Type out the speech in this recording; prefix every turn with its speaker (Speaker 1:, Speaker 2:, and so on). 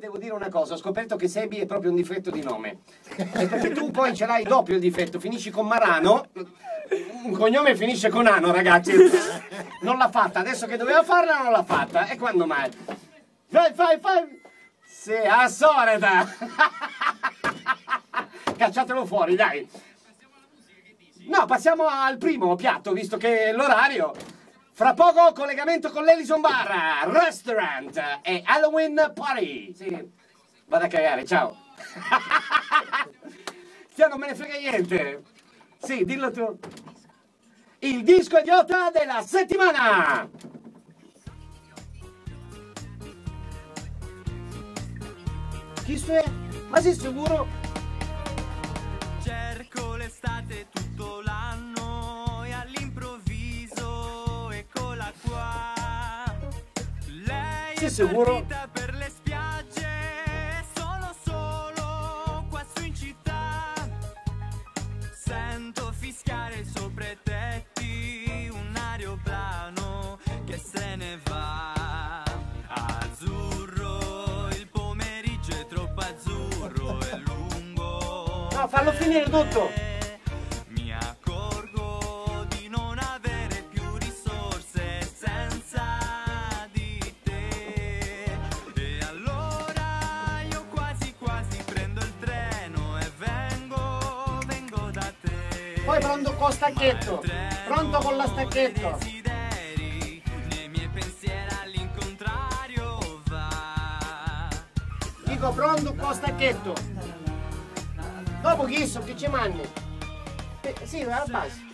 Speaker 1: devo dire una cosa, ho scoperto che Sebi è proprio un difetto di nome. E perché tu poi ce l'hai doppio il difetto, finisci con Marano, un cognome finisce con Ano, ragazzi. Non l'ha fatta, adesso che doveva farla non l'ha fatta. E quando mai? Fai, fai, fai! Sì, a Soreta! Cacciatelo fuori, dai! No, passiamo al primo piatto, visto che l'orario. Fra poco collegamento con l'Ellison Bar, Restaurant e Halloween Party. Sì, vado a cagare, ciao. Stia, non me ne frega niente. Sì, dillo tu. Il disco idiota della settimana. Chi sei? Ma sei sicuro?
Speaker 2: Lungo.
Speaker 1: No, fallo finire tutto. Poi pronto con stacchetto. Pronto con la stacchetto. Dico pronto con stacchetto. Dopo chi so che ci mangi? Eh, sì, va al basso.